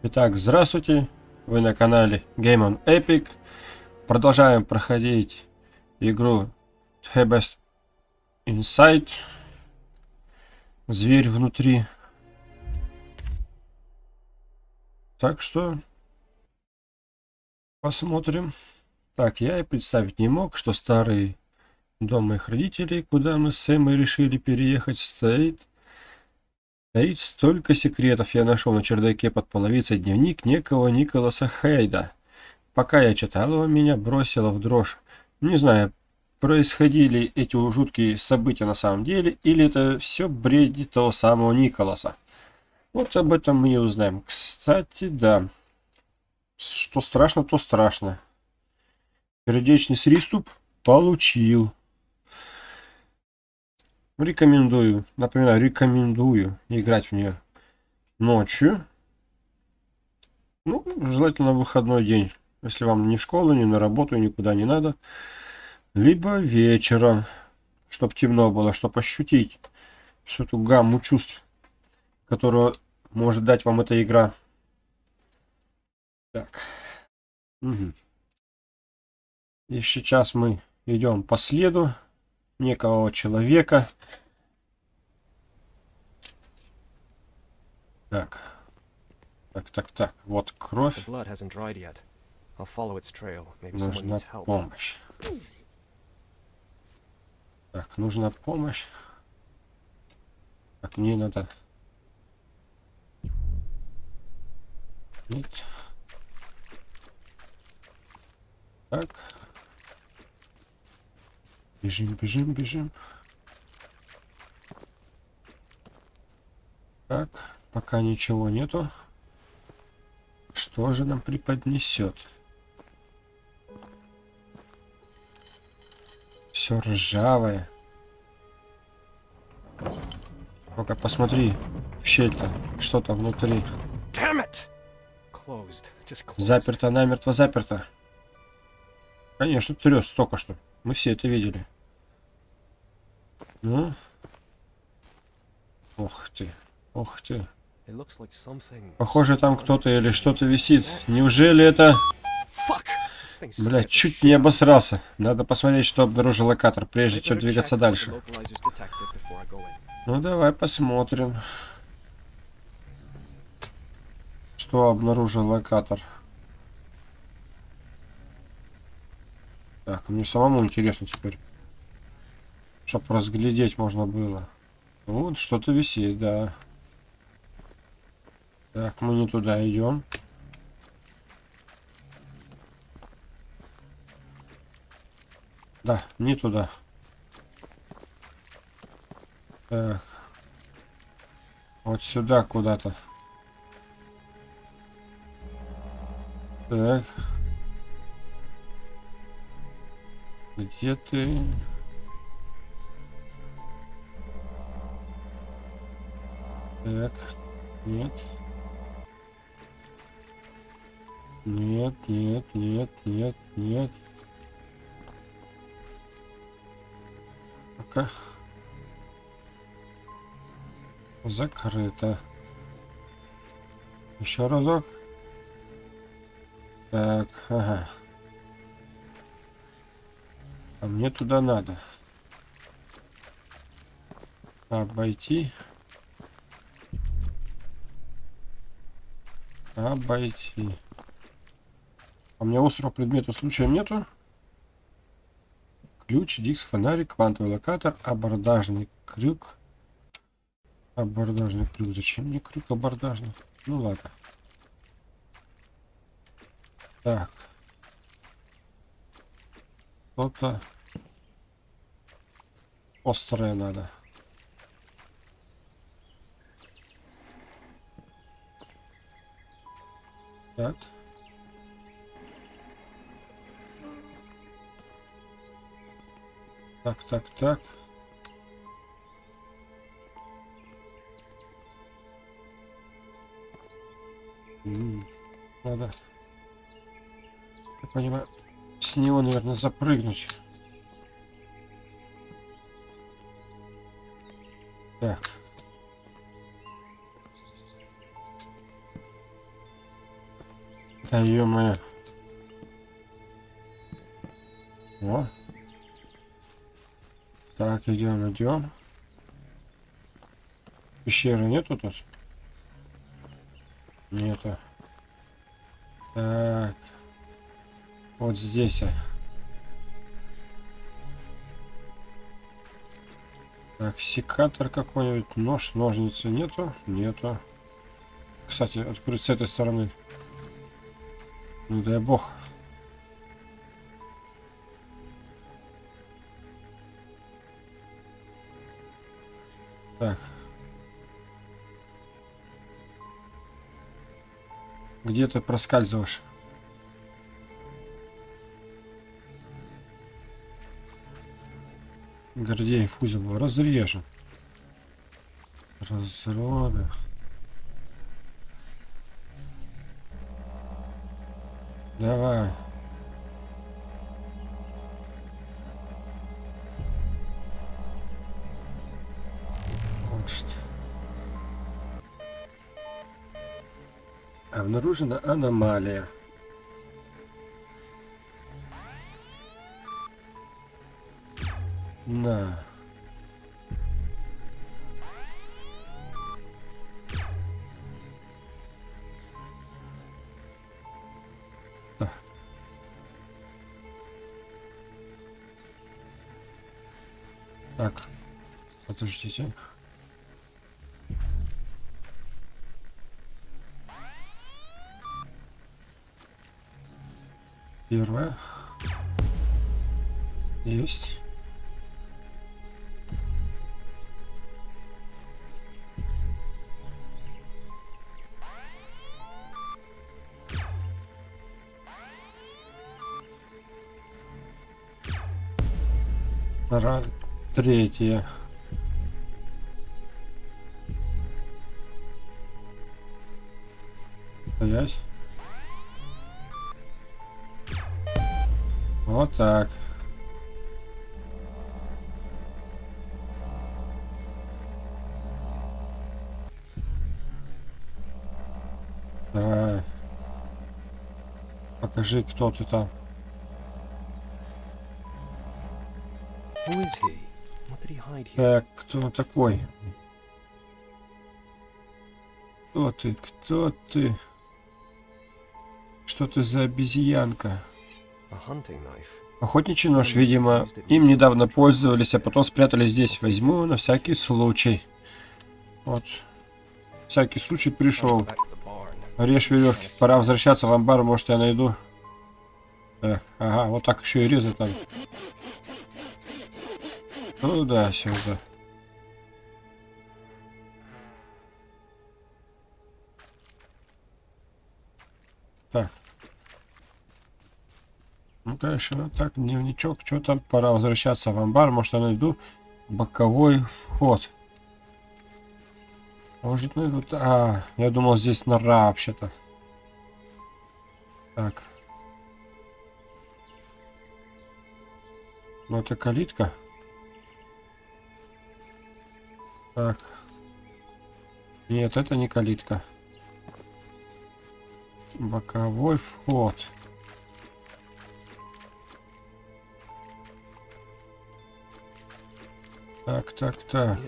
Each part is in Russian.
Итак, здравствуйте, вы на канале Game on Epic. Продолжаем проходить игру Hebest Inside. Зверь внутри. Так что посмотрим. Так, я и представить не мог, что старый дом моих родителей, куда мы с Эмой решили переехать, стоит Стоит столько секретов я нашел на чердаке под половицей дневник некого Николаса Хейда. Пока я читал его, меня бросило в дрожь. Не знаю, происходили эти жуткие события на самом деле, или это все бреди того самого Николаса. Вот об этом мы и узнаем. Кстати, да. Что страшно, то страшно. Сердечный приступ получил. Рекомендую, например, рекомендую играть в нее ночью. Ну, желательно выходной день, если вам ни в школу, ни на работу, никуда не надо. Либо вечером, чтобы темно было, чтобы ощутить всю эту гамму чувств, которую может дать вам эта игра. Так. Угу. И сейчас мы идем по следу некого человека. Так. Так, так, так. Вот кровь. Нужна помощь. Так, нужна помощь. Так, мне надо... Нет. Так. Бежим, бежим, бежим. Так, пока ничего нету. Что же нам преподнесет? Все ржавое. Ну-ка, посмотри в щель-то. Что там внутри? Заперто, намертво заперто. Конечно, трес только что. Мы все это видели. Ну? Ох ты. Ох ты. Похоже, там кто-то или что-то висит. Неужели это... Блять, чуть не обосрался. Надо посмотреть, что обнаружил локатор, прежде чем двигаться дальше. Ну, давай посмотрим. Что обнаружил локатор. Так, мне самому интересно теперь. Чтоб разглядеть можно было. Вот, что-то висит, да. Так, мы не туда идем. Да, не туда. Так. Вот сюда куда-то. Так. Где ты? Так, нет. Нет, нет, нет, нет, нет. Пока. Закрыто. Еще разок. Так, ага. А мне туда надо. Обойти. Обойти. А у меня острого предмета случаем нету. Ключ, диск, фонарик, квантовый локатор, абордажный крюк. Абордажный крюк. Зачем мне крюк абордажный? Ну ладно. Так что-то острое надо. Так. Так, так, так. Надо. Я понимаю с него, наверное, запрыгнуть. Так. Да ё-моё. О. Так, идем, идем. Пещеры нету тут? Нету. Так. Вот здесь. а. Так, секатор какой-нибудь, нож, ножницы нету? Нету. Кстати, открыть с этой стороны. Не дай бог. Так. Где ты проскальзываешь? Гордеев узел разрежем. Разробим. Давай. Обнаружена аномалия. Да. Ра- Третье. Стоять. Вот так. Давай. Покажи, кто ты там. Так, кто такой? Кто ты? Кто ты? Что ты за обезьянка? Охотничий нож, видимо, им недавно пользовались, а потом спрятали здесь. Возьму на всякий случай. Вот. Всякий случай пришел. Режь веревки. Пора возвращаться в амбар, может я найду. Так, ага, вот так еще и резать надо. Ну да, сюда. Так. Ну-ка еще так, дневничок, что там, пора возвращаться в амбар, может я найду боковой вход. Может найду, а, я думал здесь нора вообще-то. Так. Ну это калитка. Так. Нет, это не калитка. Боковой вход. Так, так, так.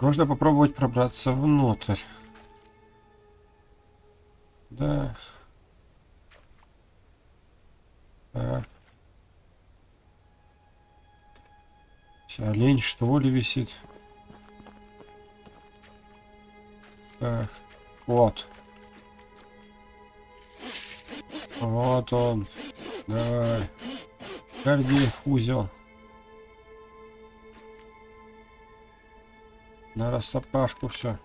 Можно попробовать пробраться внутрь. Да. Так. Олень что ли висит? Так. Вот. Вот он. Давай. Гордеев узел. На растопашку все.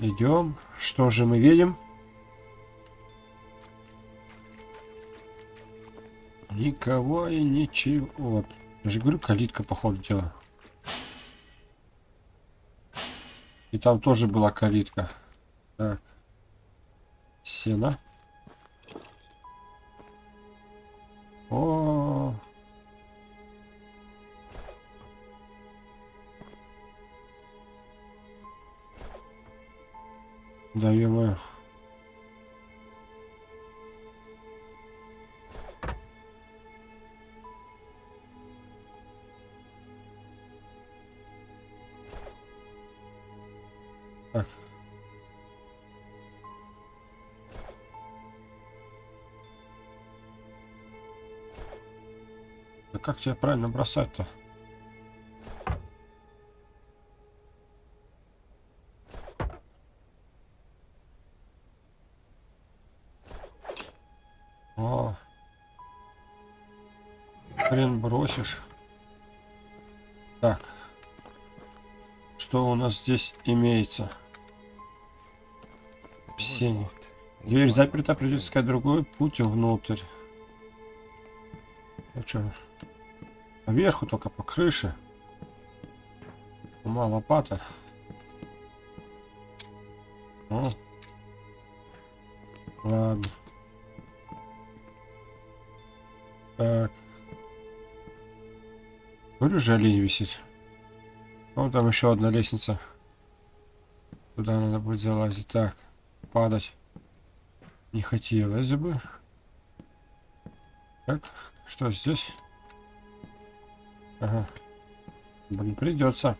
Идем. Что же мы видим? Никого и ничего. Вот. Я же говорю, калитка, походу, дела. И там тоже была калитка. Так. Сена. О, -о, -о. Да, -мо. Так. Да как тебя правильно бросать-то? О. Хрен бросишь. Так. Что у нас здесь имеется? Псени. Дверь заперта, придется искать другой путь внутрь. Ну что? Поверху только по крыше. Ума лопата. О. Ладно. Так. Говорю же, олень висит. Вон там еще одна лестница. Туда надо будет залазить. Так, падать. Не хотелось бы. Так, что здесь? Ага. Блин, придется.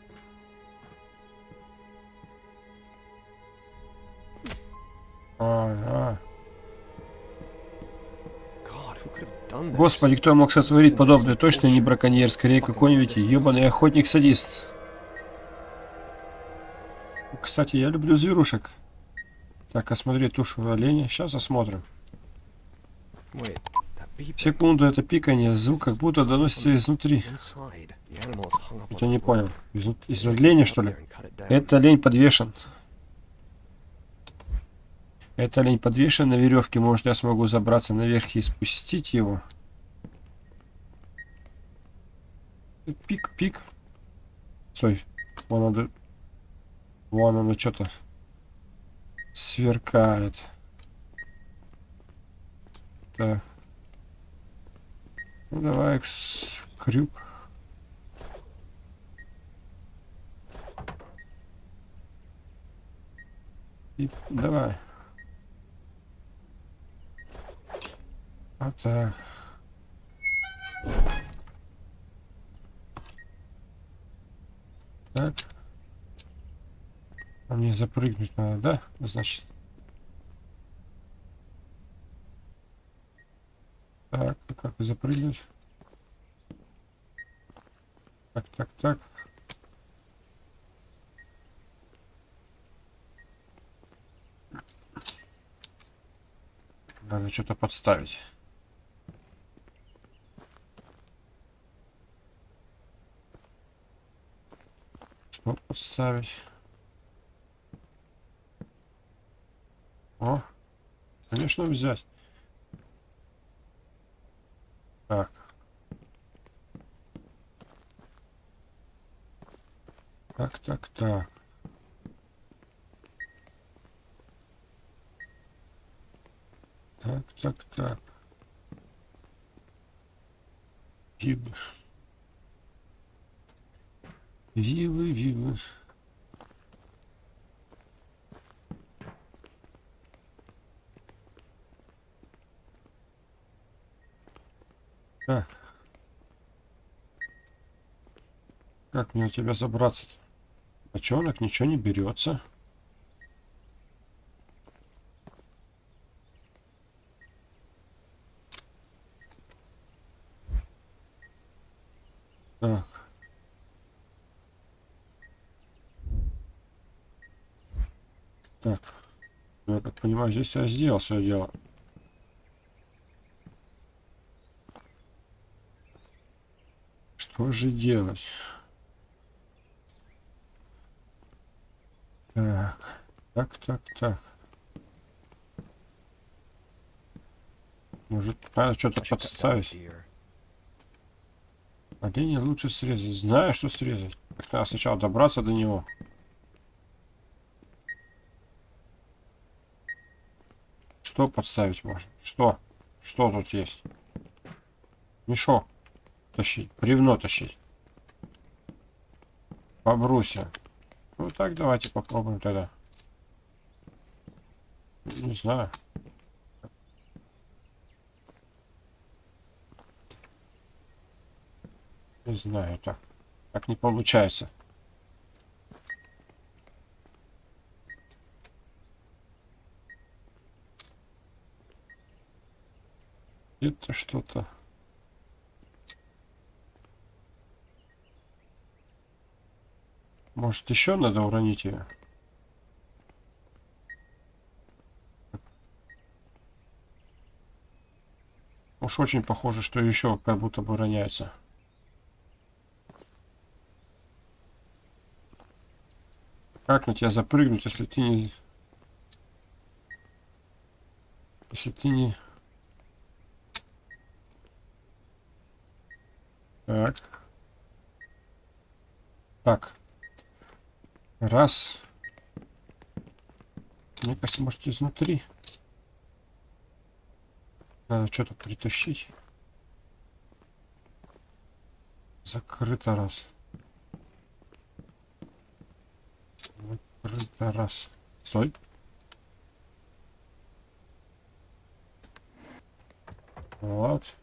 Ага. Господи, кто мог сотворить подобное? Точно не браконьер, скорее какой-нибудь ебаный охотник-садист. Кстати, я люблю зверушек. Так, осмотри тушу оленя. Сейчас осмотрим. Секунду, это пикание. Звук как будто доносится изнутри. Я не понял. Из, из оленя, что ли? Это олень подвешен. Это олень подвешен на веревке. Может, я смогу забраться наверх и спустить его? Пик, пик. Стой. Вон надо... Вон оно что-то сверкает. Так. Ну давай крюк. И давай. А так. Так. Мне запрыгнуть надо, да? Значит. Так, как запрыгнуть? Так, так, так. Надо что-то подставить. Что подставить? О, конечно взять. Так. Так, так, так. Так, так, так. Вилы. Вилы, Так. Как мне у тебя забраться? -то? Бочонок ничего не берется. Так. Так. Я так понимаю, здесь я сделал свое дело. Что же делать? Так, так, так, так. Может, надо что-то подставить. Оленя лучше срезать. Знаю, что срезать. Надо сначала добраться до него. Что подставить можно? Что? Что тут есть? Мешок тащить, бревно тащить. По брусья. Ну так давайте попробуем тогда. Не знаю. Не знаю, так. Так не получается. Это что-то. Может, еще надо уронить ее? Уж очень похоже, что еще как будто бы роняется. Как на тебя запрыгнуть, если ты не... Если ты не... Так. Так. Раз. Мне кажется, может изнутри. Надо что-то притащить. Закрыто раз. Закрыто раз. Стой. Вот.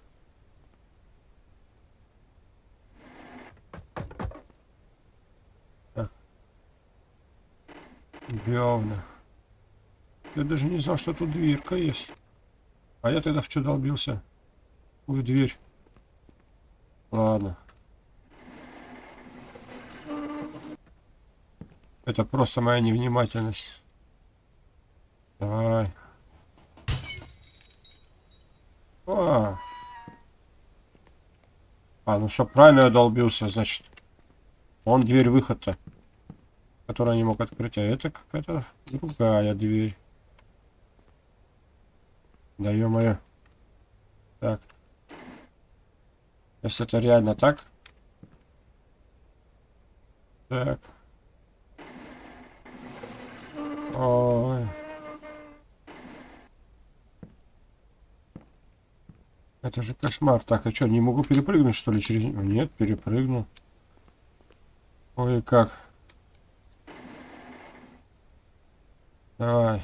Явно. Я даже не знал, что тут дверка есть. А я тогда в что долбился? Ой, дверь. Ладно. Это просто моя невнимательность. Давай. А, а ну все, правильно я долбился, значит. Он дверь выхода которую не мог открыть, а это какая-то другая дверь. Да ё-моё. Так. Если это реально так. Так. Ой. Это же кошмар. Так, а что, не могу перепрыгнуть, что ли, через... Нет, перепрыгнул. Ой, как. Давай.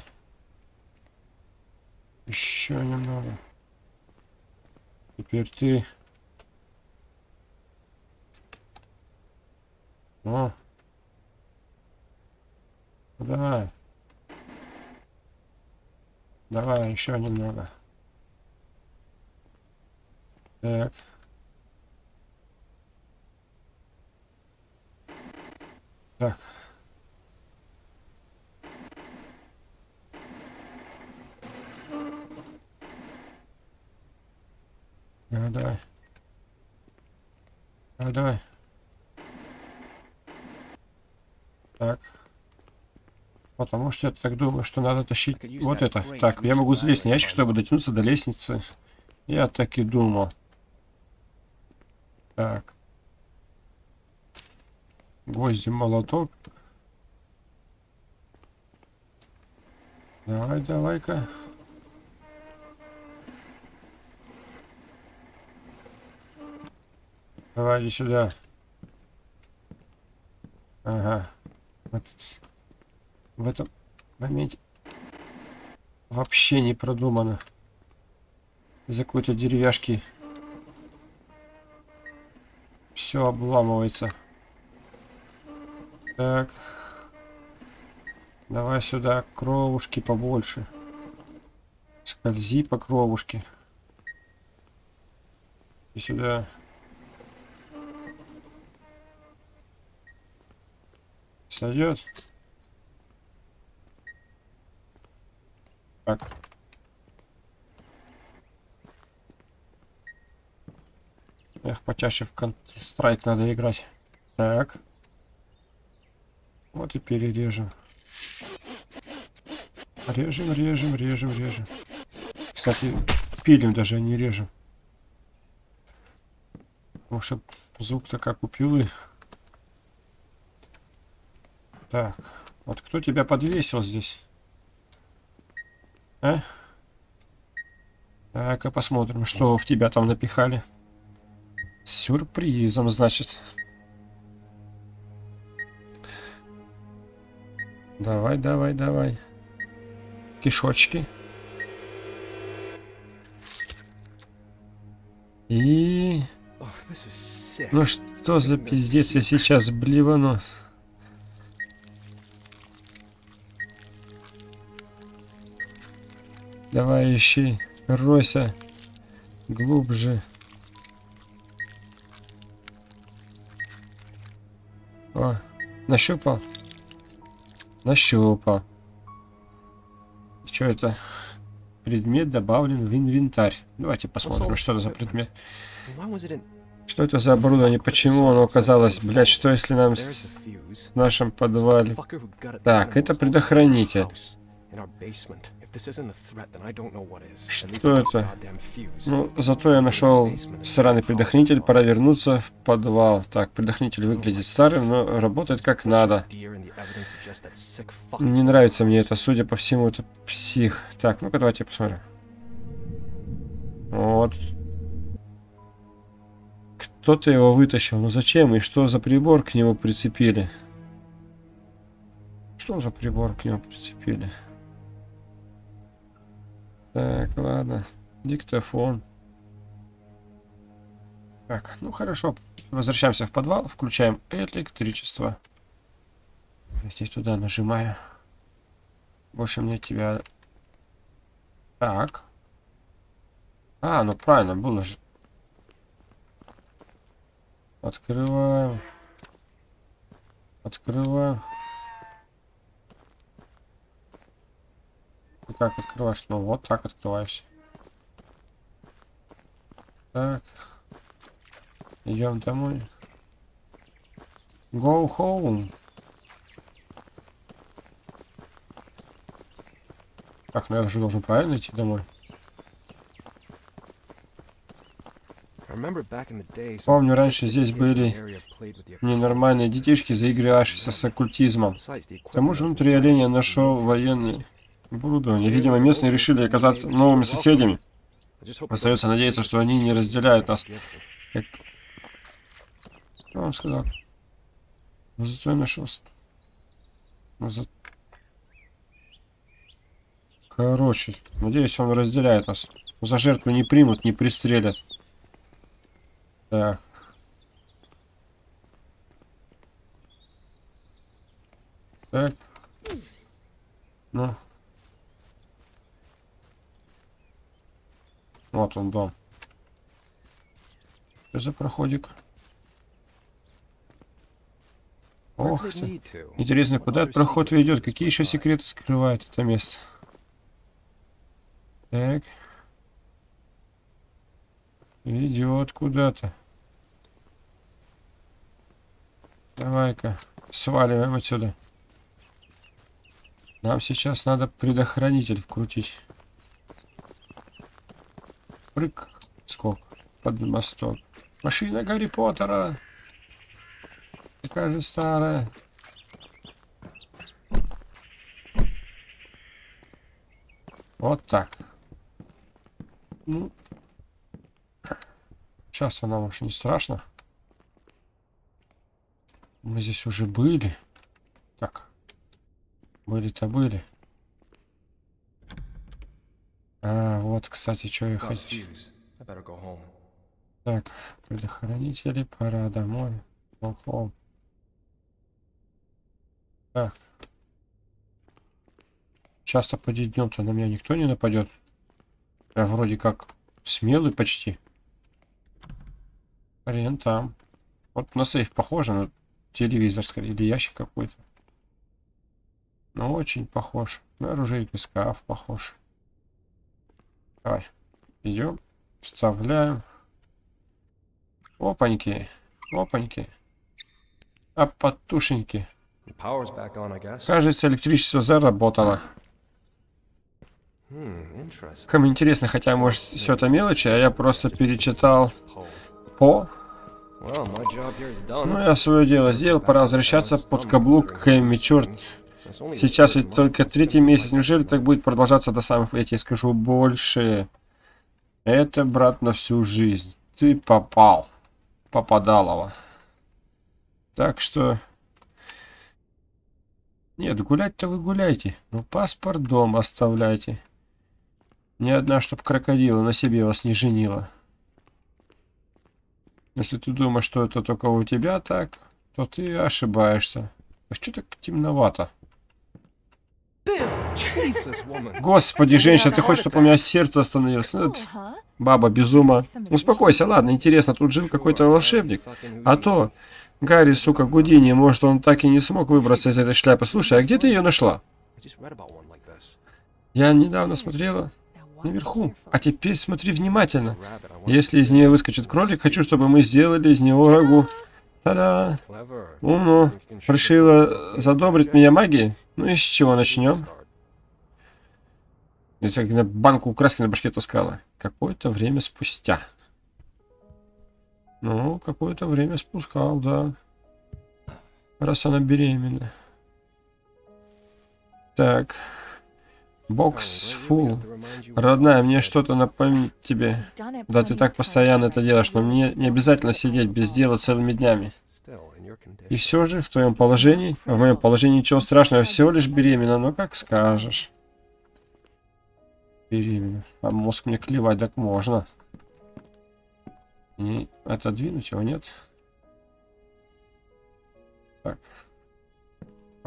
Еще немного. Теперь ты. О. Давай. Давай, еще немного. Так. Так. Давай, давай. Давай, давай. Так. Потому что я так думаю, что надо тащить вот это. Так, я могу залезть на ящик, чтобы дотянуться до лестницы. Я так и думал. Так. Гвозди, молоток. Давай, давай-ка. Давай, иди сюда. Ага. Вот в этом моменте вообще не продумано. Из-за какой-то деревяшки все обламывается. Так. Давай сюда кровушки побольше. Скользи по кровушке. И сюда. Сойдет. Так. Эх, почаще в страйк надо играть. Так. Вот и перережем. Режем, режем, режем, режем. Кстати, пилим даже, не режем. Потому что звук-то как у пилы. Так, вот кто тебя подвесил здесь? А? Так-ка посмотрим, что в тебя там напихали. Сюрпризом, значит. Давай, давай, давай. кишочки. И... Ну что за пиздец, я сейчас блевану. Давай ищи, ройся глубже. О, нащупал? Нащупал. Что это? Предмет добавлен в инвентарь. Давайте посмотрим, что это за предмет. Что это за оборудование? Почему оно оказалось? Блять, что если нам с- в нашем подвале? Так, это предохранитель. In our basement. If this isn't a threat, then I don't know what is. Что это? Ну, зато я нашел сраный предохранитель, пора вернуться в подвал. Так, предохранитель выглядит старым, но работает как надо. Не нравится мне это, судя по всему, это псих. Так, ну-ка давайте посмотрим. Вот. Кто-то его вытащил. Ну зачем? И что за прибор к нему прицепили? Что за прибор к нему прицепили? Так, ладно. Диктофон. Так, ну хорошо. Возвращаемся в подвал, включаем электричество. Я здесь туда нажимаю. Больше мне тебя... Так. А, ну правильно, было же. Открываем. Открываем. Как открываешь? Ну вот так открываешься. Так. Идем домой. Go home. Так, ну я же должен правильно идти домой. Помню, раньше здесь были Ненормальные детишки, заигрывавшиеся с оккультизмом. К тому же внутри оленя нашел amazing. Военный оборудование. Видимо, местные решили оказаться новыми соседями. Остается надеяться, что они не разделяют нас. Что он сказал? Зато я нашел... с- но за- Короче, надеюсь, он разделяет нас. За жертву не примут, не пристрелят. Так. Так. Ну. Вот он дом. Что за проходик? Ох ты. Интересно, куда этот проход ведет? Какие еще секреты скрывает это место? Так. Ведет куда-то. Давай-ка, сваливаем отсюда. Нам сейчас надо предохранитель вкрутить. Прыг, скок, под мостом. Машина Гарри Поттера. Такая же старая. Вот так. Ну, сейчас нам уж не страшно. Мы здесь уже были. Так. Были-то были. А, вот, кстати, что я home. Так, предохранители, пора домой. Go. Так. Часто поди днем-то на меня никто не нападет. Я вроде как смелый почти. Хрен там. Вот на сейф похоже, на телевизор скорее, или ящик какой-то. Ну, очень похож. На оружейный скаф похож. Давай. Идем. Вставляем. Опаньки. Опаньки. А потушеньки. Кажется, электричество заработало. Interesting. Кому интересно, хотя, может, все это мелочи, а я просто перечитал по... Ну, я свое дело сделал, пора возвращаться под каблук к Эмми, черт. Сейчас ведь только третий месяц, неужели так будет продолжаться до самых, я тебе скажу, больше? Это, брат, на всю жизнь. Ты попал. Попадалово. Так что... Нет, гулять-то вы гуляйте. Но паспорт дома оставляйте. Ни одна, чтоб крокодила на себе вас не женила. Если ты думаешь, что это только у тебя так, то ты ошибаешься. А что так темновато? Господи, женщина, ты хочешь, чтобы у меня сердце остановилось? Ну, баба без ума. Успокойся, ладно, интересно, тут жил какой-то волшебник. А то, Гарри, сука, Гудини, может, он так и не смог выбраться из этой шляпы. Слушай, а где ты ее нашла? Я недавно смотрела наверху. А теперь смотри внимательно. Если из нее выскочит кролик, хочу, чтобы мы сделали из него рагу. Та-да! Умно. Решила задобрить меня магией? Ну и с чего начнем? Если как на банку краски на башке таскала. Какое-то время спустя. Ну, какое-то время спускал, да. Раз она беременна. Так. Бокс фул. Родная, мне что-то напомнить тебе. Да ты так постоянно это делаешь, но мне не обязательно сидеть без дела целыми днями. И все же, в твоем положении, в моем положении ничего страшного, всего лишь беременна, но как скажешь. Беременна. А мозг мне клевать так можно. Не отодвинуть его, нет? Так.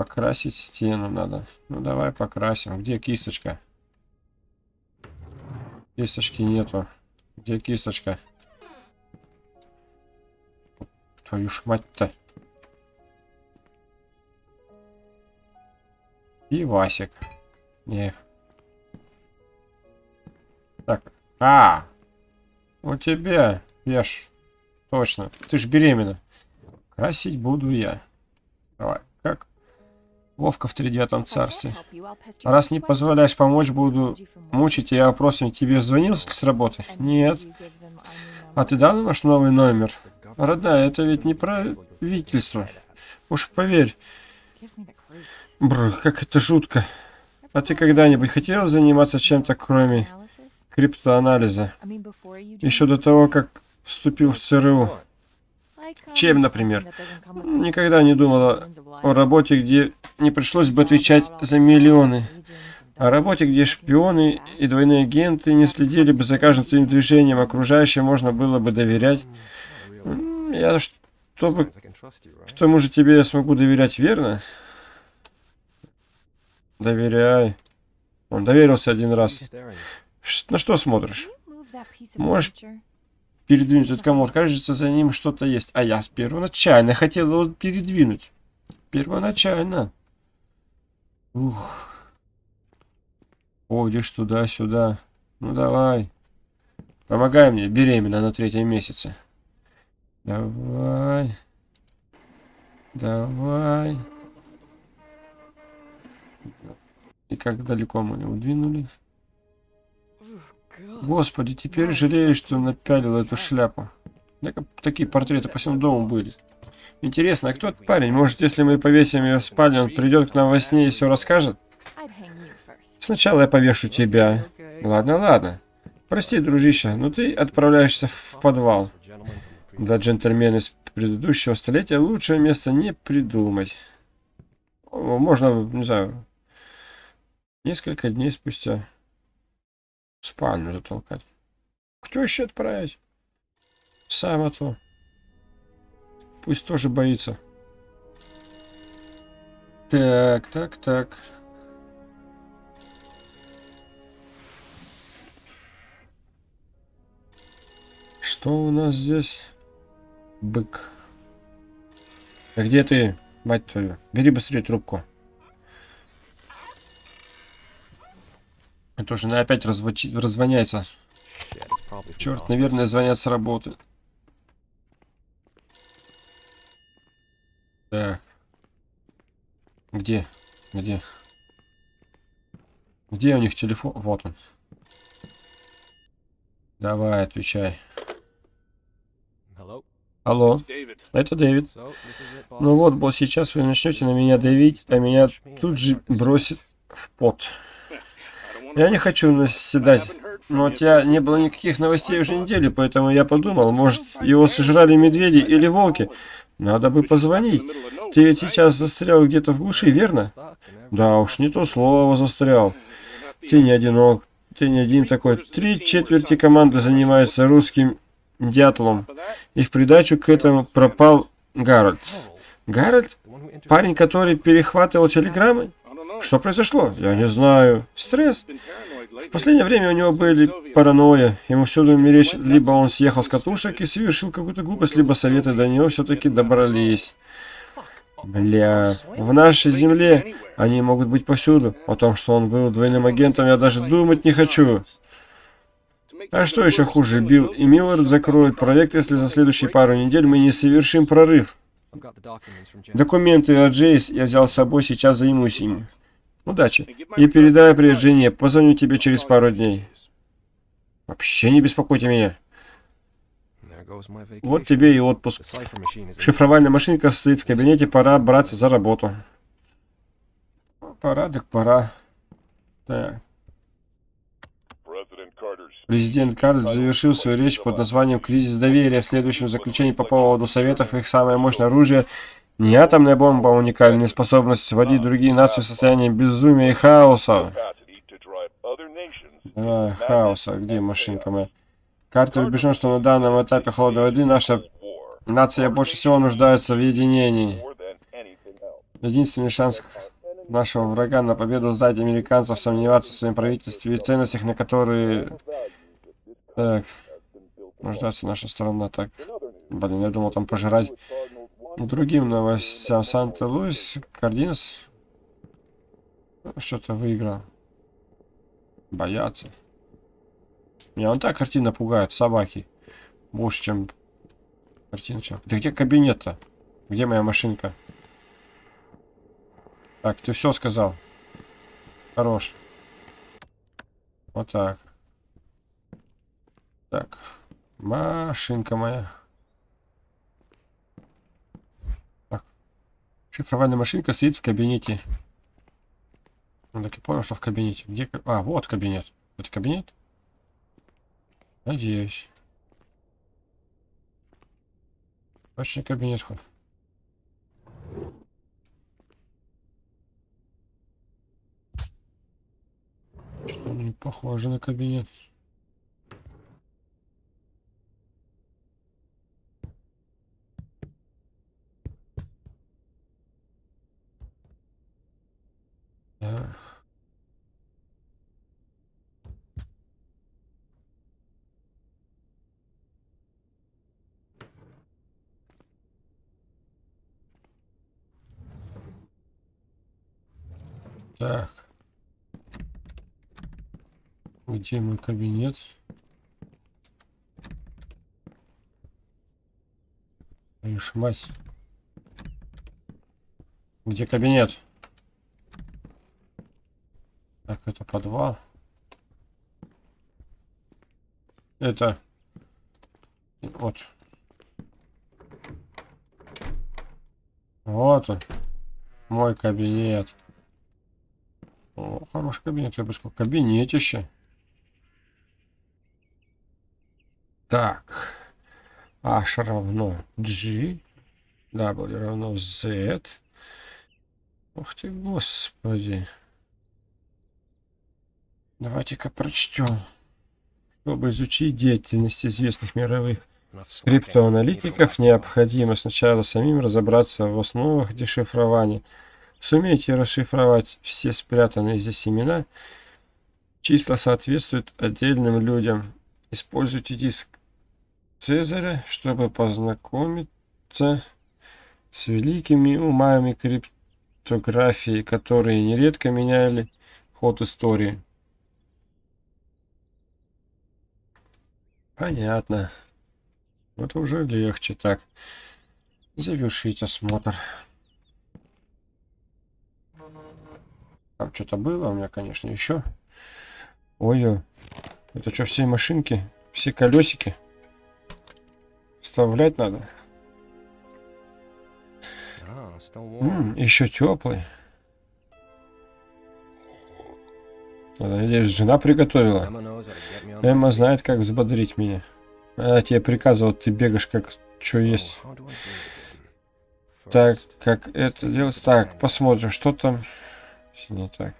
Покрасить стену надо. Ну давай покрасим. Где кисточка? Кисточки нету. Где кисточка? Твою ж мать-то. И Васик. Не. Так. А! У тебя, ешь. Точно. Ты ж беременна. Красить буду я. Давай. Вовка в тридевятом царстве. Раз не позволяешь помочь, буду мучить тебя вопросами. Тебе звонил с работы? Нет. А ты дал наш новый номер? Родная, это ведь не правительство. Уж поверь. Бррр, как это жутко. А ты когда-нибудь хотел заниматься чем-то, кроме криптоанализа? Еще до того, как вступил в ЦРУ. Чем, например? Никогда не думала о работе, где не пришлось бы отвечать за миллионы. О работе, где шпионы и двойные агенты не следили бы за каждым своим движением, окружающим можно было бы доверять. Я чтобы... Trust you, К тому же тебе я смогу доверять, верно? Доверяй. Он доверился один раз. Ш- На что смотришь? Можешь Передвинуть этот комод. Кажется, за ним что-то есть. А я с первоначально хотел его передвинуть. Первоначально. Ух. Ходишь туда-сюда. Ну давай. Помогай мне, беременна на третьем месяце. Давай. Давай. И как далеко мы его двинули? Господи, теперь жалею, что напялил эту шляпу. Так- Такие портреты по всему дому были. Интересно, а кто этот парень? Может, если мы повесим ее в спальне, он придет к нам во сне и все расскажет? Сначала я повешу тебя. Ладно, ладно. Прости, дружище, но ты отправляешься в подвал. Для джентльмена из предыдущего столетия лучшее место не придумать. Можно, не знаю, несколько дней спустя в спальню затолкать. Кто еще отправить? Сам то. Пусть тоже боится. Так, так, так. Что у нас здесь? Бык. А где ты, мать твою? Бери быстрее трубку. Это уже опять probably from Черт, наверное, звонят с работы. Так. Где? Где? Где у них телефон? Вот он. Давай, отвечай. Hello. Алло, это Дэвид. Ну вот, босс, сейчас вы начнете на меня давить, а меня тут же бросит в пот. Я не хочу наседать, но от тебя не было никаких новостей уже неделю, поэтому я подумал, может, его сожрали медведи или волки. Надо бы позвонить. Ты ведь сейчас застрял где-то в глуши, верно? Да уж, не то слово застрял. Ты не одинок. Ты не один такой. Три четверти команды занимаются русским дятлом. И в придачу к этому пропал Гарольд. Гарольд? Парень, который перехватывал телеграммы? Что произошло? Я не знаю. Стресс? В последнее время у него были паранойя. Ему всюду мерещ, либо он съехал с катушек и совершил какую-то глупость, либо советы до него все-таки добрались. Бля, в нашей земле они могут быть повсюду. О том, что он был двойным агентом, я даже думать не хочу. А что еще хуже, Билл и Миллард закроют проект, если за следующие пару недель мы не совершим прорыв. Документы от Джейс я взял с собой, сейчас займусь ими. Удачи. И передай привет жене, позвоню тебе через пару дней. Вообще не беспокойте меня. Вот тебе и отпуск. Шифровальная машинка стоит в кабинете, пора браться за работу. Пора, так пора. Так. Президент Картер завершил свою речь под названием «Кризис доверия». Следующим заключением по поводу Советов их самое мощное оружие не атомная бомба, а уникальная способность вводить другие нации в состояние безумия и хаоса. Давай, хаоса, где машинка моя? Картер убежден, что на данном этапе холодной воды наша нация больше всего нуждается в единении. Единственный шанс нашего врага на победу сдать американцев сомневаться в своем правительстве и ценностях, на которые... Так, нуждается наша сторона так. Блин, я думал там пожирать. Другим новостям Санта-Луис, Кардинс что-то выиграл. Боятся. Меня вон так картина пугает, собаки. Больше, чем картина. Да где кабинет-то? Где моя машинка? Так, ты все сказал. Хорош. Вот так. Так. Машинка моя. Шифровальная машинка стоит в кабинете. Ну, так и понял, что в кабинете. Где... А, вот кабинет. Это кабинет? Надеюсь. Точно кабинет хоть. Не похоже на кабинет. Так. Где мой кабинет? Ж мать. Где кабинет? Так, это подвал. Это... Вот. Вот он. Мой кабинет. О, хороший кабинет, я бы сказал. Кабинетище. Так. H равно G. W равно Z. Ух ты, господи. Давайте-ка прочтем. Чтобы изучить деятельность известных мировых криптоаналитиков, необходимо сначала самим разобраться в основах дешифрования – Сумейте расшифровать все спрятанные здесь имена. Числа соответствуют отдельным людям. Используйте диск Цезаря, чтобы познакомиться с великими умами криптографии, которые нередко меняли ход истории. Понятно. Это уже легче так. Завершить осмотр. Там что-то было у меня, конечно, еще. Ой, это что, все машинки? Все колесики? Вставлять надо. -м, еще теплый. Надеюсь, жена приготовила. Эмма знает, как взбодрить меня. А тебе приказывал, ты бегаешь, как что есть. Так, как это делать? Так, посмотрим, что там. Всё Не так.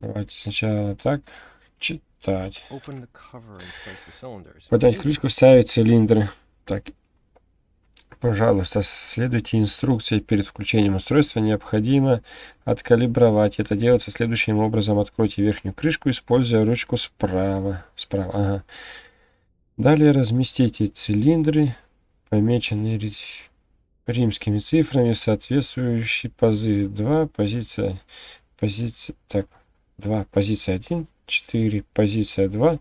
Давайте сначала так. Читать. Подать крышку, вставить цилиндры. Так. Пожалуйста, следуйте инструкции перед включением устройства. Необходимо откалибровать. Это делается следующим образом. Откройте верхнюю крышку, используя ручку справа. Справа, ага. Далее разместите цилиндры, помеченные ри- римскими цифрами в соответствующей позы 2, позиция, позиция, так, 2, позиция 1, 4, позиция 2,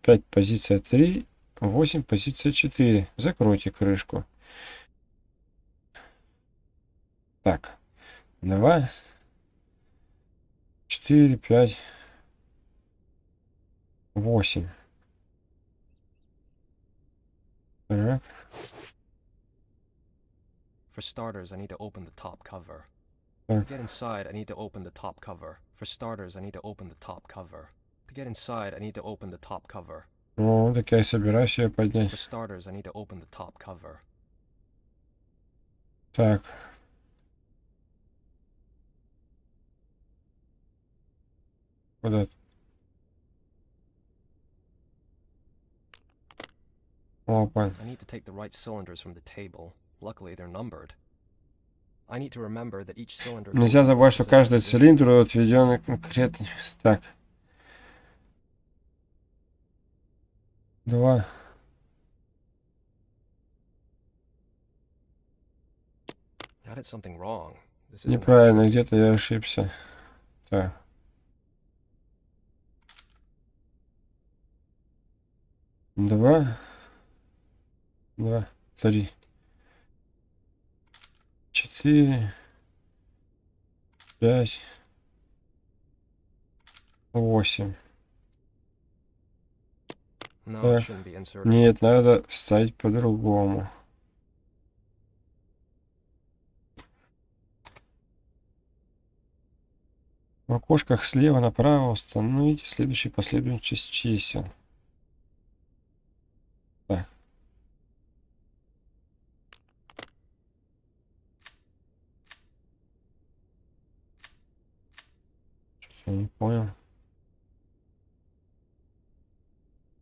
5, позиция 3, 8, позиция 4. Закройте крышку. Так, 2, 4, 5, 8. Так, For starters, I need to open the top cover. Так. To get inside, I need to open the top cover. For starters, I need to open the top cover. To get inside, I need to open the top cover. ну, так я и собираюсь ее поднять. For starters, I need to open the top cover. Так. Куда? Опа. I need to take the right cylinders from the table. Luckily, they're numbered. I need to remember that each cylinder. Нельзя забывать, что каждый цилиндр отведен конкретно. Так. Два. I did something wrong. This isn't Неправильно, где-то я ошибся. Так. Два. Два. Три. Четыре. Пять. Восемь. Так. inserted. Нет, надо вставить по-другому. В окошках слева направо установите следующую последовательность чисел. Так. Что-то я не понял.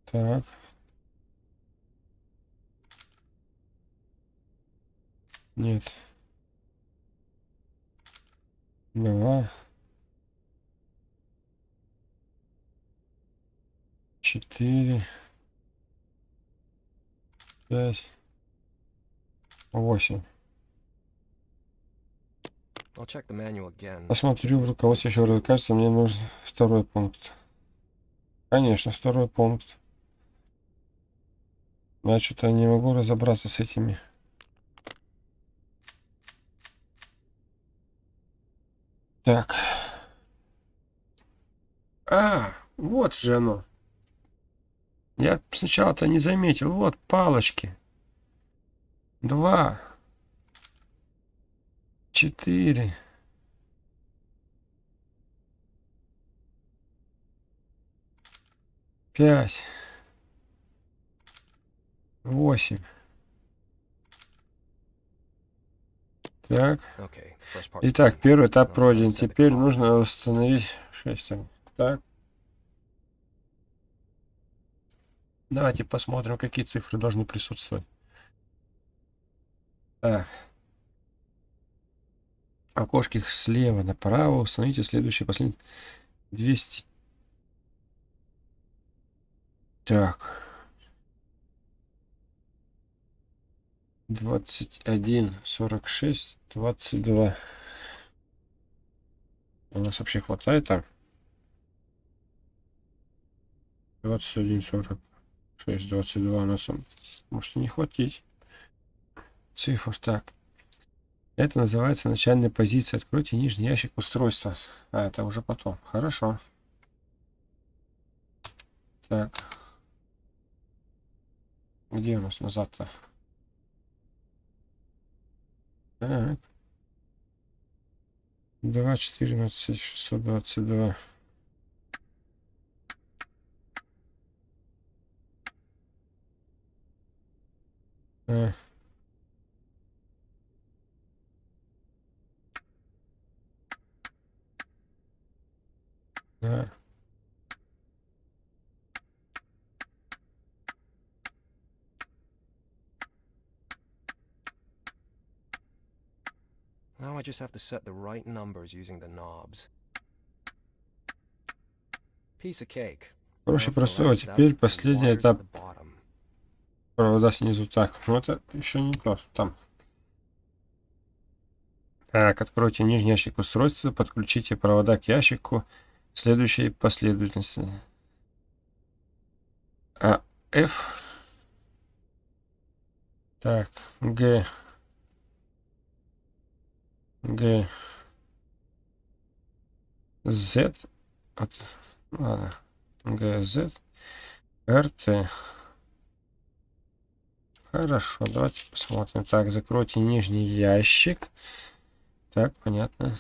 Так. Нет. Два. Четыре. Пять. Восемь. I'll check the manual again. Посмотрю в руководстве еще раз. Кажется, мне нужен второй пункт. Конечно, второй пункт. Я что-то не могу разобраться с этими. Так. А, вот же оно. Я сначала-то не заметил. Вот палочки. Два. Четыре. Пять. Восемь. Так. Итак, первый этап пройден. Теперь нужно установить шестерню. Так. Давайте посмотрим, какие цифры должны присутствовать. Так. В окошке слева направо установите следующий последний. 200. Так. 21, 46, 22. У нас вообще хватает так? 21, 46, 22 у нас там может не хватить. Цифр так. Это называется начальная позиция. Откройте нижний ящик устройства. А, это уже потом. Хорошо. Так. Где у нас назад-то? Так. 2, 14, 622. Э. Да. Now I just have to set the right numbers using the knobs. Piece of cake. Проще простого. that Теперь последний этап провода снизу. Так, ну это еще не то. Там. Так, откройте нижний ящик устройства, подключите провода к ящику в следующей последовательности. А, F. Так, G. G. Z. От, ладно. G, Z. RT. Хорошо, давайте посмотрим. Так, закройте нижний ящик. Так, понятно.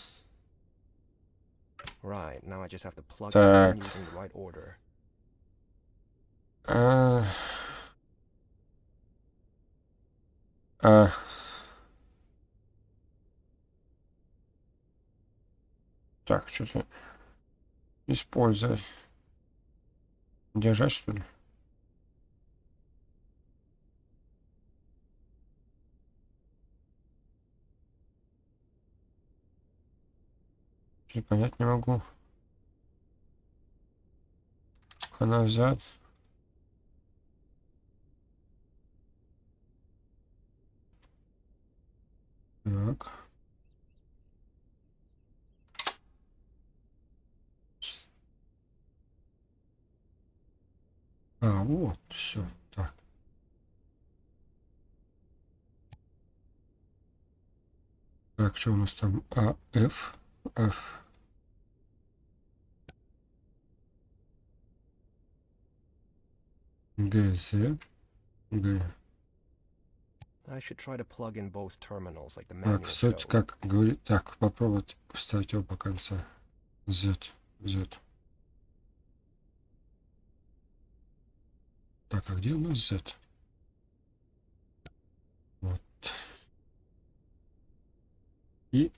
Right, now I just have to plug Так. them in using the right order. А... А... Так, что-то использовать. Держать, что ли? Я понять не могу. Она взят. Так. А, вот, все. Так. Так, что у нас там? А, F, F. Г, З, Г. I should try to plug in both terminals like the manual Так, showed. как говорит, так, попробовать вставить оба конца. Z, Z. Так, а где у нас Z? Вот. И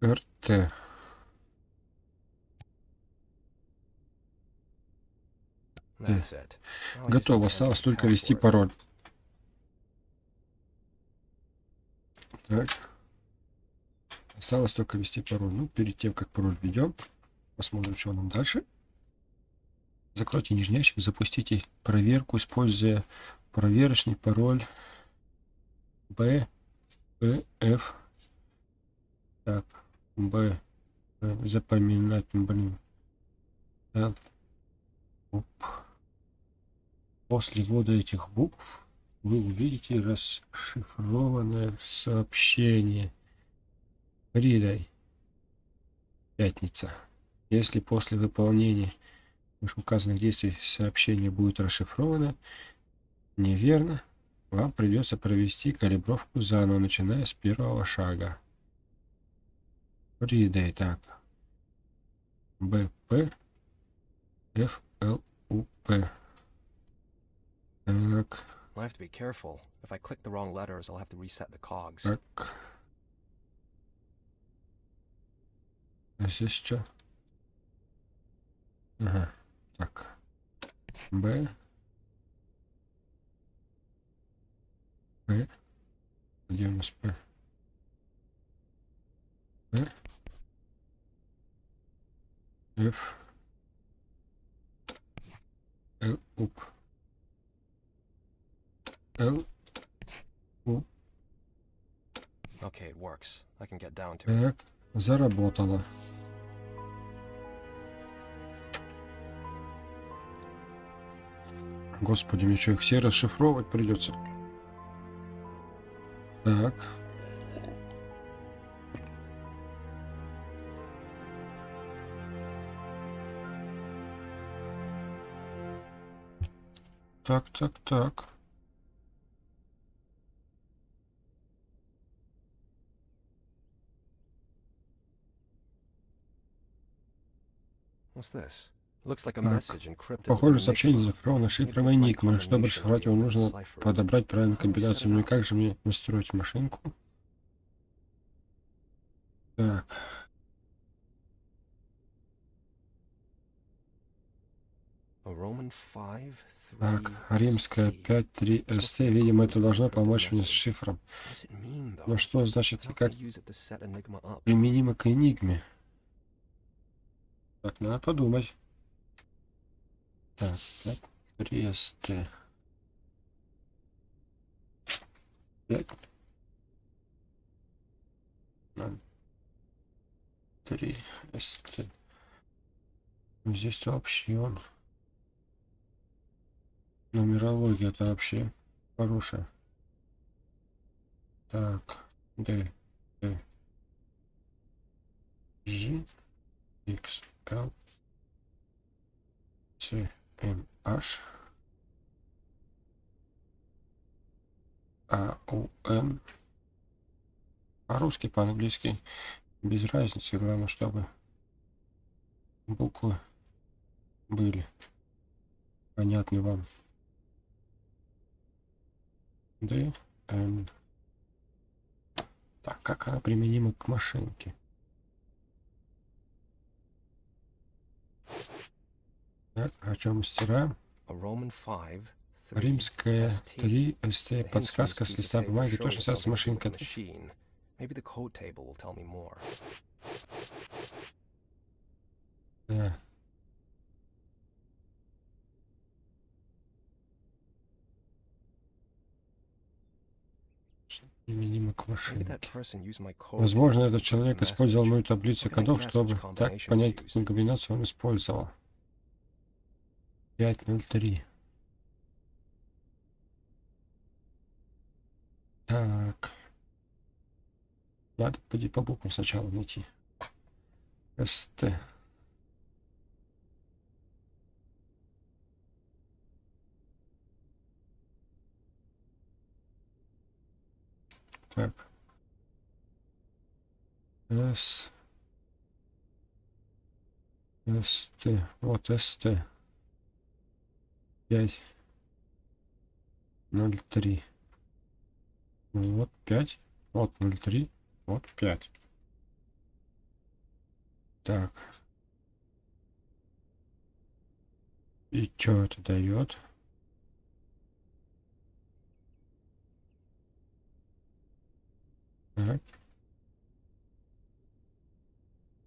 RT. That's it. Now I just Готово, осталось только ввести пароль. Так. Осталось только ввести пароль. Ну, перед тем, как пароль введем, посмотрим, что нам дальше. Закройте нижний ящик, запустите проверку, используя проверочный пароль B, P, F. Так, B, P, запоминать, блин. L, Оп. После ввода этих букв вы увидите расшифрованное сообщение. Придай. Пятница. Если после выполнения вышеуказанных действий сообщение будет расшифровано неверно, вам придется провести калибровку заново, начиная с первого шага. Придай. Так. БП F L U P. Так. I have to be careful. If I click the wrong letters, I'll have to reset the cogs. Так. А здесь что? Ага. Так. Б. П. Где у нас П? П. Ф. Л. Уп. Л. Okay, it works. I can get down to it. Так. Заработало. Господи, мне что, их все расшифровывать придется? Так. Так, так, так. Так. Похоже, сообщение зашифровано шифровой by энигмой. Чтобы расшифровать его, нужно подобрать правильную комбинацию. Ну и как же мне настроить машинку? Так. A Roman 5, 3 Так, римская ST. 5.3 СТ. Видимо, это должно помочь мне с шифром. Но что значит и как применимо к энигме? Так, надо подумать. Так, 5.3 СТ. 5. 3 СТ. Здесь общий он. Нумерология это вообще хорошая. Так, Д, Д, G, X, L, C, M, H, А, У, Н. По-русски, по-английски. Без разницы, главное, чтобы буквы были понятны вам. Д, Н. Так, как она применима к машинке? Так, о чем мы стираем? A Roman 5, 3 Римская ST. 3 The СТ. Подсказка с листа бумаги shows точно it's связана с something to do with машинкой. the machine. Maybe the code table will tell me more. Да. Применимо к code Возможно, этот человек использовал мою таблицу кодов, чтобы так понять, какую комбинацию он использовал. 503. Так. Надо пойти по буквам сначала найти. СТ. Так. С. СТ. Вот СТ. 5. 0,3. Ну, вот 5. Вот 0,3. Вот 5. Так. И что это дает? Так.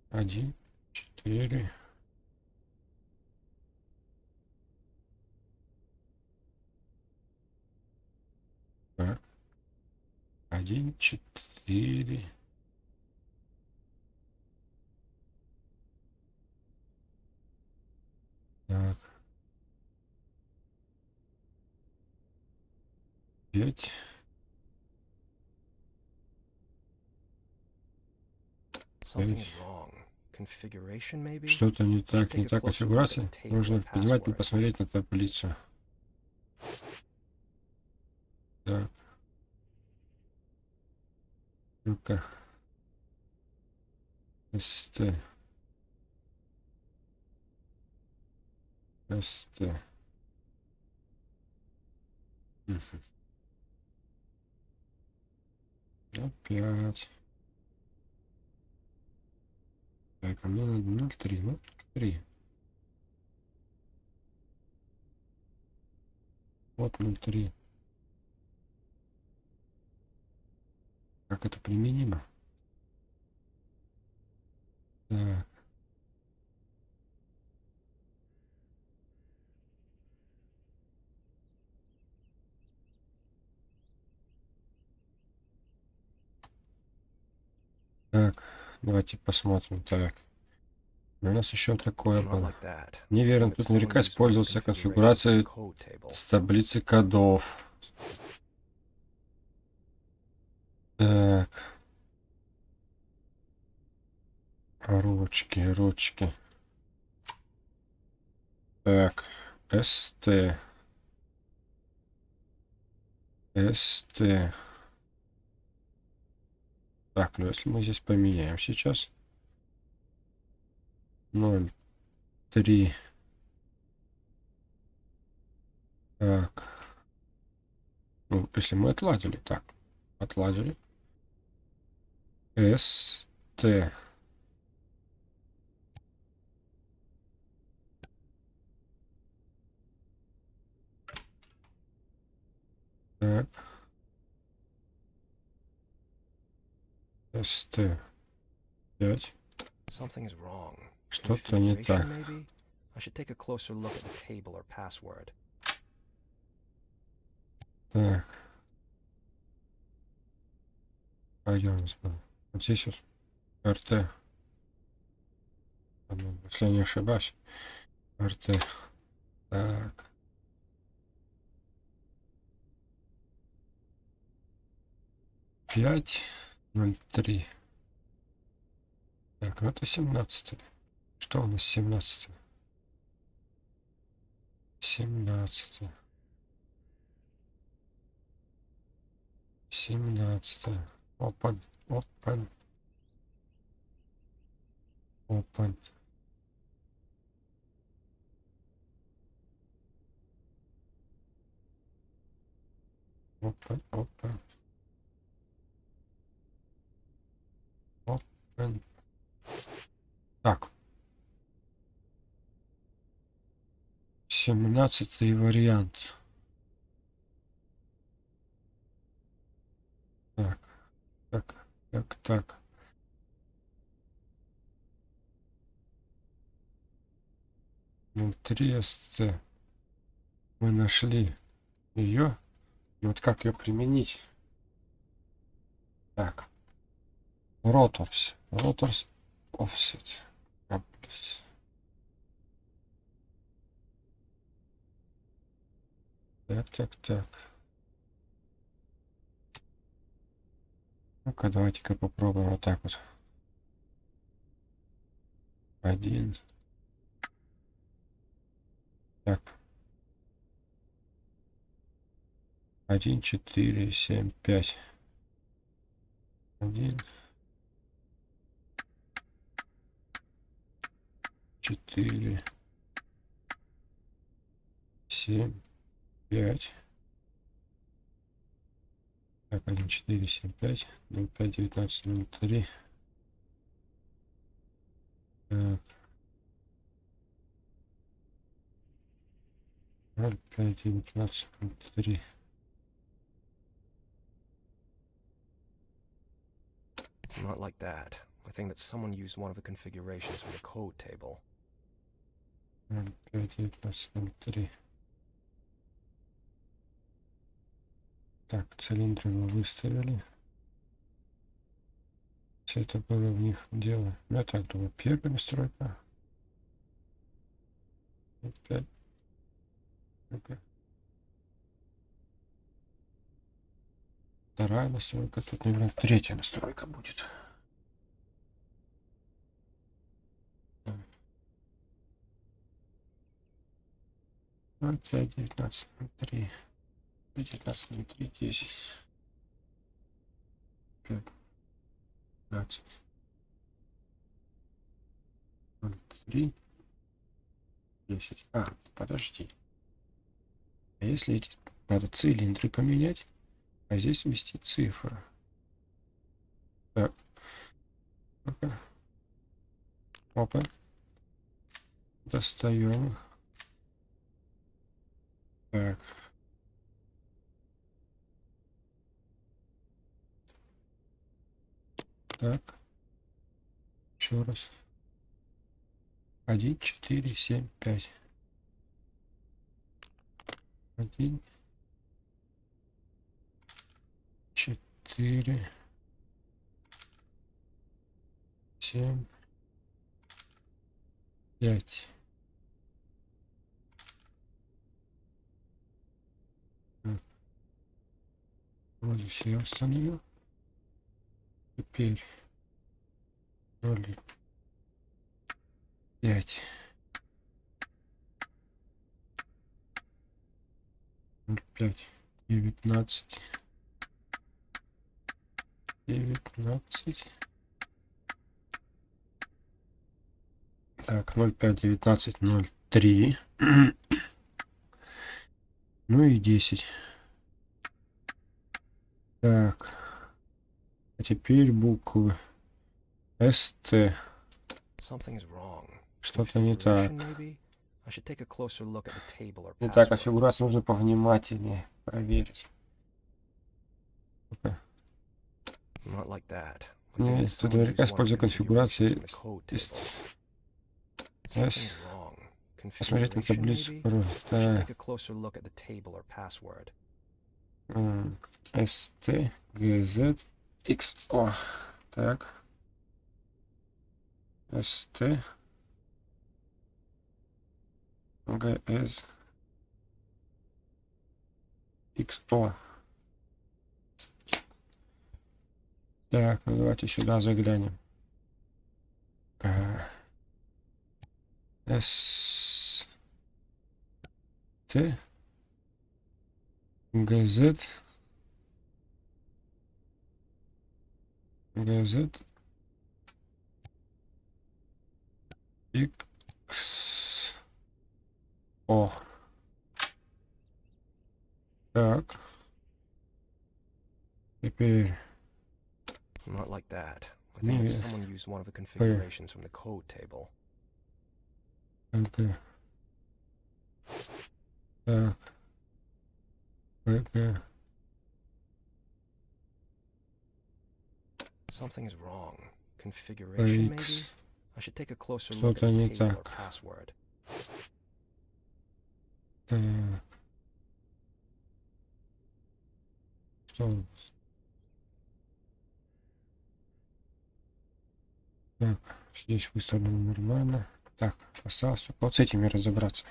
Один, четыре. Так. Один, четыре. Так. Пять. Что-то не так, не так конфигурация. Нужно внимательно посмотреть на таблицу. Так. Ну-ка. СТ. СТ. Опять. Так, а мне надо 0,3. Ну, 3. Вот 0,3. Как это применимо? Так. Так, давайте посмотрим. Так. У нас еще такое было. Неверно, тут наверняка использовался конфигурация с таблицы кодов. Так. Ручки, ручки. Так. СТ. СТ. Так, ну если мы здесь поменяем сейчас 0,3. Так. Ну, если мы отладили, так, отладили. С, Т. Так. СТ. 5. Something's wrong. Что-то не так. Так. Пойдем. Вот здесь вот РТ. Если я не ошибаюсь. РТ. Так. Пять ноль три. Так, ну это семнадцатый. Что у нас семнадцатый? Семнадцатый. Семнадцатое. Open, open. Open. Open, open. Так. Семнадцатый вариант. Так, так, так, так. Внутри СЦ мы нашли ее. И вот как ее применить? Так. Rotors. Rotors offset. Так, так, так. Ну-ка, давайте-ка попробуем вот так вот. Один. Так. Один, четыре, семь, пять. Один. Четыре. Семь. Пять. Так, 1, 4, 7, 5, 0, 5, 19, 0, 3. Так. 0, 5, 19, 0, 3. Not like that. I think that someone used one of the configurations from the code table. 0, 5, 19, 0, 3. Так, цилиндры мы выставили. Все это было в них дело. Ну, я так думаю, первая настройка. Опять. Вторая настройка. Тут, наверное, третья настройка будет. Ноль пять девятнадцать ноль три. 19 на 3, 10. 15. 3. 10. А, подожди. А если эти... Надо цилиндры поменять, а здесь ввести цифры. Так. Опа. Достаем. Так. Так. Еще раз. 1, 4, 7, 5. 1, 4, 7, 5. Вроде все установил. Теперь пять. Ноль пять. Девятнадцать. Девятнадцать. Так ноль пять девятнадцать ноль три. Ну и 10. Так. А теперь буквы. СТ. Что-то не так. Не так, конфигурацию нужно повнимательнее проверить. Ну-ка. Not like that. I Не, think that тут наверняка используя конфигурации. Yes. Посмотреть на таблицу. Так. ST, GZ, XO. Так. ST. GS. XO. Так, ну давайте сюда заглянем. А, S. Т. ГЗ. ГЗ. Икс. О. Так. Теперь Not like that. I think that Yeah. someone used one of the configurations from the code table. НК. Так. ПК. Something's wrong. Configuration, maybe? I should take a closer look at the table or password. Так. Что? Так, здесь выставлено нормально. Так, осталось вот с этими разобраться.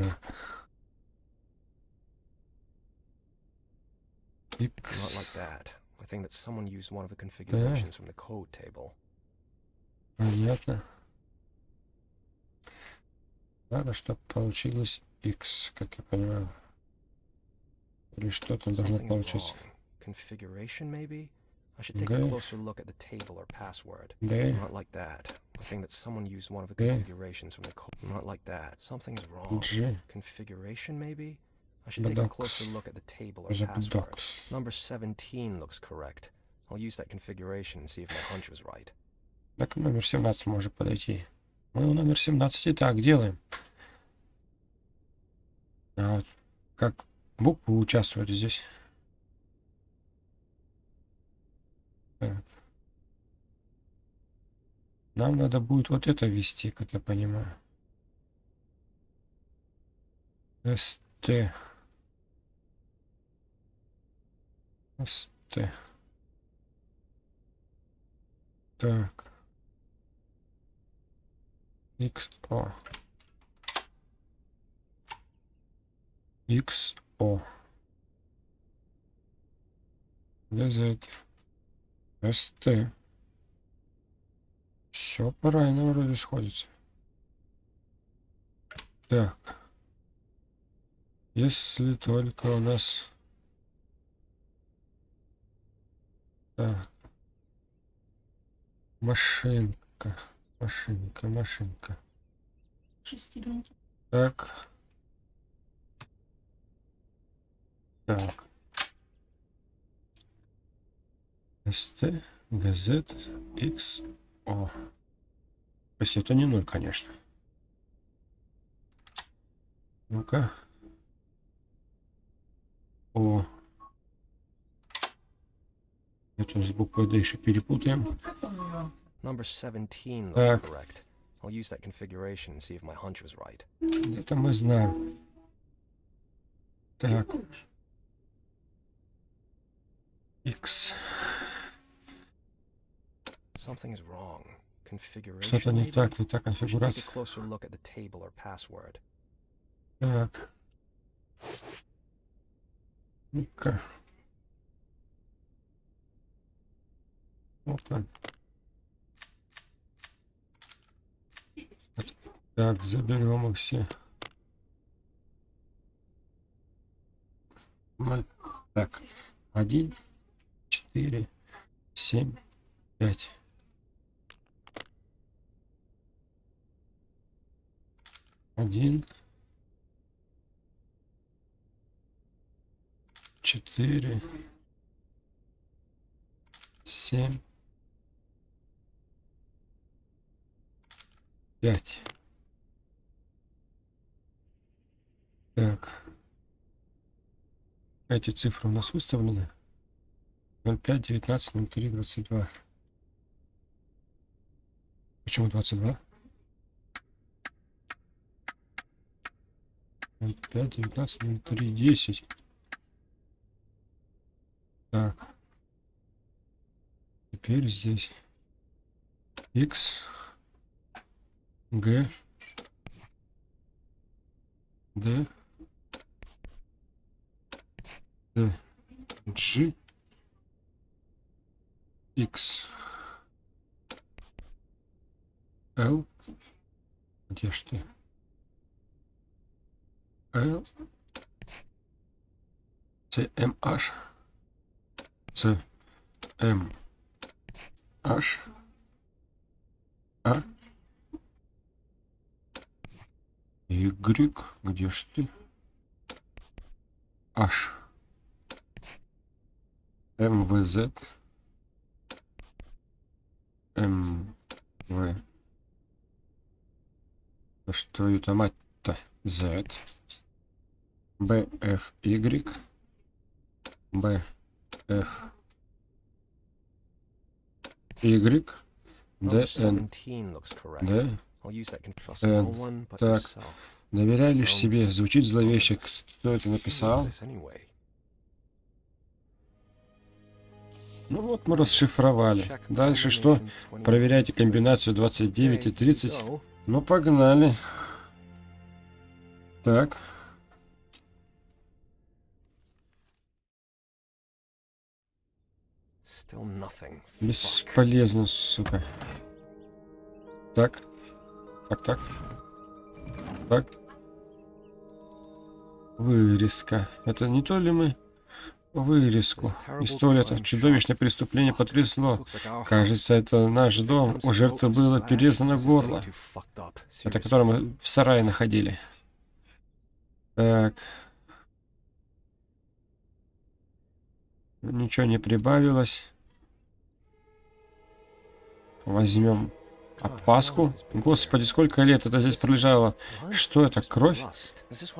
Так. Not Икс. like that. I think that someone used one of the configurations from the code table. Понятно. Надо, чтобы получилось X, как я понимаю. Или что-то должно Something's получиться. wrong. Configuration, maybe? I should take a Okay. closer look at the table or password. D, Not like that. I think that someone used one of the Okay. configurations from the code. Not like that. Something's wrong. G, Configuration, maybe? I should take a closer Badox. look at the table or password. Забудокс. Number 17 looks correct. I'll use that configuration and see if my hunch was right. Так, номер 17 может подойти. Мы номер 17 и так делаем. А вот как буквы участвовали здесь? Так. Нам надо будет вот это ввести, как я понимаю. СТ. СТ. Так. XO. XO. GZ. ST. Все правильно вроде сходится. Так. Если только у нас... Так. Машинка. Машинка, машинка. Шестеренки. Так. Так. СТ, газет, X, О. Если это не ноль, конечно. Ну-ка. О. Это с буквой D еще перепутаем. Number 17 looks Так. correct. I'll use that configuration and see if my hunch was right. Это мы знаем. Так, Рисуешь? Wrong. Configuration, Что-то не так, не та I should take a конфигурация. closer look at the table or password. Так. Ну-ка. Вот так. Так, заберем их все. Мы- Так, один, четыре, семь, пять. один, четыре, семь, пять. Так. Эти цифры у нас выставлены. 05, 19, 03, 22. Почему 22? 05, 19, 03, 10. Так. Теперь здесь X, G, D, D, G, X, L, где ж ты? L, C, M, H, C, M, H, А, Y, где ж ты? H, М, В, Z, М, В. Да Что это мать-то? Z, Б, Ф, Y, Б, Ф, Y, Number D, N, 17 looks correct. D. I'll use that. Can trust N. no one but Так. Доверяй лишь себе. Звучит зловеще. Кто это написал? Ну вот мы расшифровали. Дальше что? combinations 20. Проверяйте комбинацию 29 и Okay, here we 30. go. Ну погнали. Так. Бесполезно, сука. Так. Так, так. Так. Вырезка. Это не то ли мы? Вырезку. История это чудовищное преступление потрясло. Кажется, это наш дом. У жертвы было перерезано горло. Это которое мы в сарае находили. Так. Ничего не прибавилось. Возьмем опаску. Господи, сколько лет это здесь пролежало. Что это, кровь?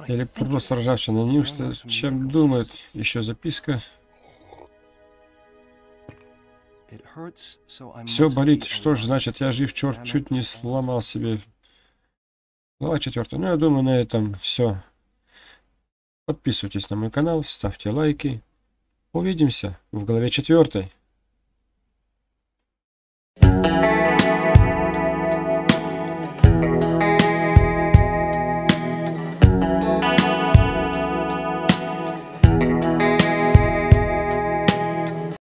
Или просто ржавчина? Неужто чем думают? Еще записка. Все болит. Что ж, значит, я жив, черт, чуть не сломал себе. Глава четвертая. Ну, я думаю, на этом все. Подписывайтесь на мой канал, ставьте лайки. Увидимся в главе четвертой.